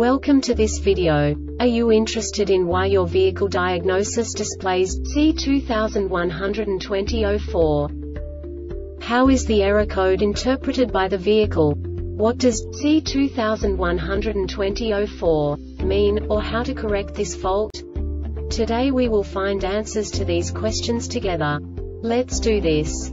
Welcome to this video. Are you interested in why your vehicle diagnosis displays C2120-04? How is the error code interpreted by the vehicle? What does C2120-04 mean, or how to correct this fault? Today we will find answers to these questions together. Let's do this.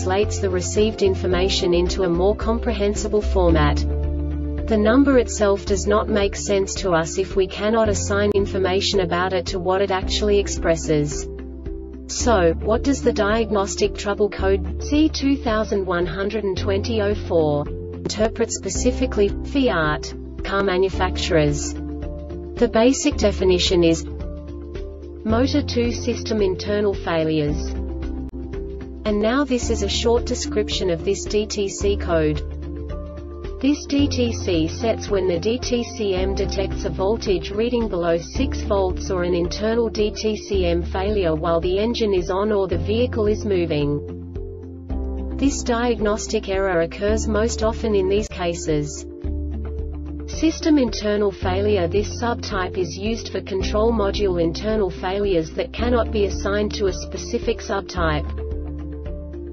translates the received information into a more comprehensible format. The number itself does not make sense to us if we cannot assign information about it to what it actually expresses. So, what does the diagnostic trouble code C2120-04 interpret specifically Fiat car manufacturers? The basic definition is Motor 2 system internal failures. And now this is a short description of this DTC code. This DTC sets when the DTCM detects a voltage reading below 6 volts or an internal DTCM failure while the engine is on or the vehicle is moving. This diagnostic error occurs most often in these cases. System internal failure This subtype is used for control module internal failures that cannot be assigned to a specific subtype.